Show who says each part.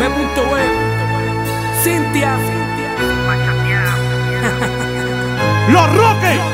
Speaker 1: B.E. Cintia.
Speaker 2: Los Roques.